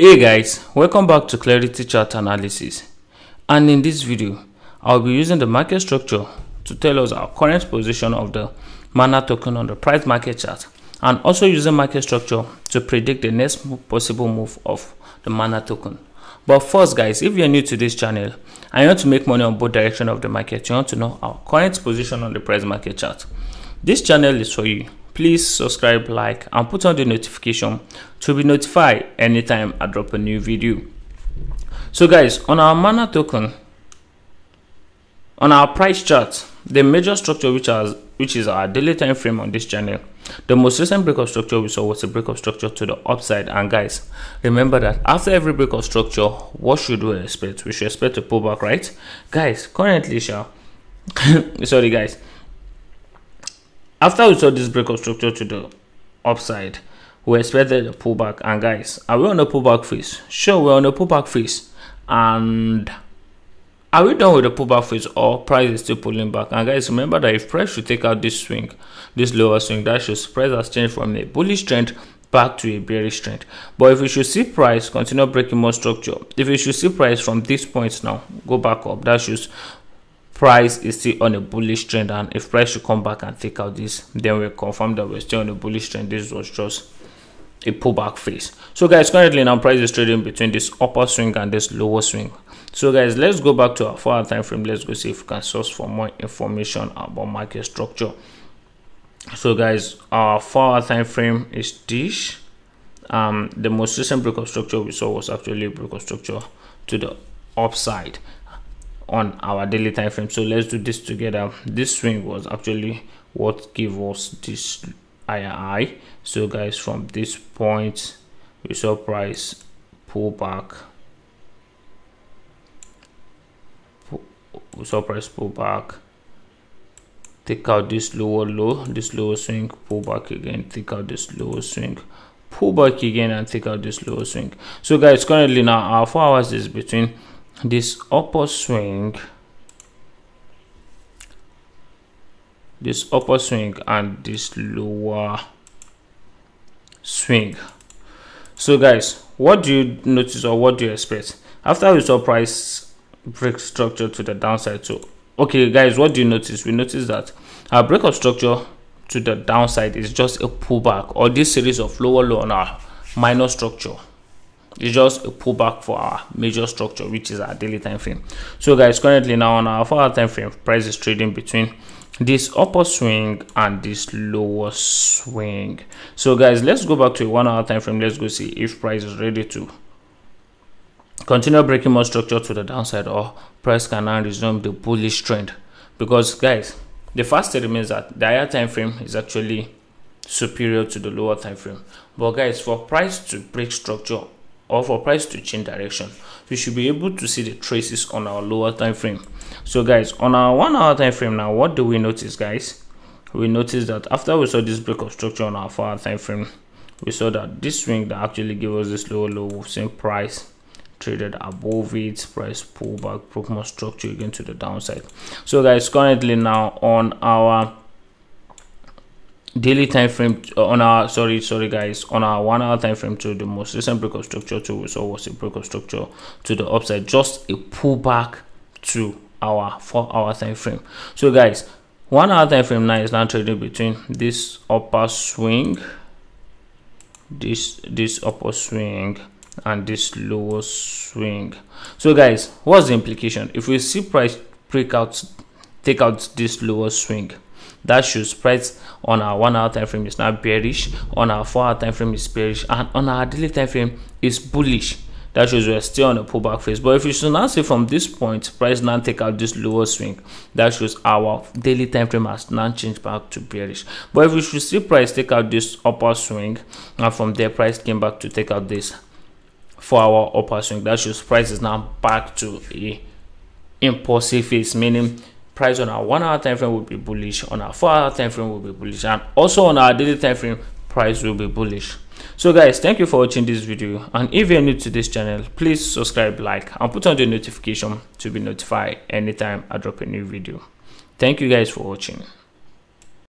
Hey guys, welcome back to Clarity Chart Analysis. And in this video, I'll be using the market structure to tell us our current position of the Mana token on the price market chart and also using market structure to predict the next possible move of the Mana token. But first guys, if you're new to this channel and you want to make money on both direction of the market, you want to know our current position on the price market chart. This channel is for you please subscribe like and put on the notification to be notified anytime i drop a new video. So guys on our mana token on our price chart the major structure which has which is our daily time frame on this channel the most recent breakout structure we saw was a breakout structure to the upside. And guys remember that after every breakout structure what should we expect? We should expect a pullback right? Guys currently shall sorry guys after we saw this breakout structure to the upside, we expected a pullback. And guys, are we on a pullback phase? Sure, we're on a pullback phase. And are we done with the pullback phase or price is still pulling back? And guys, remember that if price should take out this swing, this lower swing, that shows price has changed from a bullish trend back to a bearish trend. But if we should see price continue breaking more structure, if we should see price from this point now go back up, that shows price is still on a bullish trend and if price should come back and take out this then we confirm that we're still on a bullish trend. This was just a pullback phase. So guys currently now price is trading between this upper swing and this lower swing. So guys let's go back to our four hour time frame. Let's go see if we can source for more information about market structure. So guys our four hour time frame is this. Um the most recent breakup structure we saw was actually a breakup structure to the upside on our daily time frame. So let's do this together. This swing was actually what gave us this higher high so guys from this point we saw price pull back we saw price pull back take out this lower low this lower swing pull back again. Take out this lower swing pull back again and take out this lower swing. So guys currently now our four hours is between this upper swing this upper swing and this lower swing. So guys what do you notice or what do you expect? After we saw price break structure to the downside so okay guys what do you notice? We notice that our breakout structure to the downside is just a pullback or this series of lower low on our minor structure it's just a pullback for our major structure which is our daily time frame. So guys currently now on our four hour time frame price is trading between this upper swing and this lower swing. So guys let's go back to a one hour time frame. Let's go see if price is ready to continue breaking more structure to the downside or price can now resume the bullish trend. Because guys the fact remains that the higher time frame is actually superior to the lower time frame. But guys for price to break structure or for price to change direction we should be able to see the traces on our lower time frame. So guys on our one hour time frame now what do we notice guys? We notice that after we saw this break of structure on our four hour time frame we saw that this swing that actually gave us this lower low same price traded above it price pullback broke more structure again to the downside. So guys currently now on our daily time frame uh, on our sorry sorry guys on our one hour time frame to the most recent breakup structure to we saw was a breakup structure to the upside? Just a pullback to our four hour time frame. So guys one hour time frame now is now trading between this upper swing this this upper swing and this lower swing. So guys what's the implication? If we see price break out take out this lower swing that shows price on our one hour time frame is now bearish on our four hour time frame is bearish and on our daily time frame is bullish. That shows we're still on a pullback phase. But if you should now see from this point price now take out this lower swing. That shows our daily time frame has now changed back to bearish. But if we should see price take out this upper swing and from there price came back to take out this four hour upper swing that shows price is now back to a impulsive phase meaning price on our one hour time frame will be bullish on our four hour time frame will be bullish and also on our daily time frame price will be bullish. So guys thank you for watching this video and if you're new to this channel please subscribe like and put on the notification to be notified anytime i drop a new video. Thank you guys for watching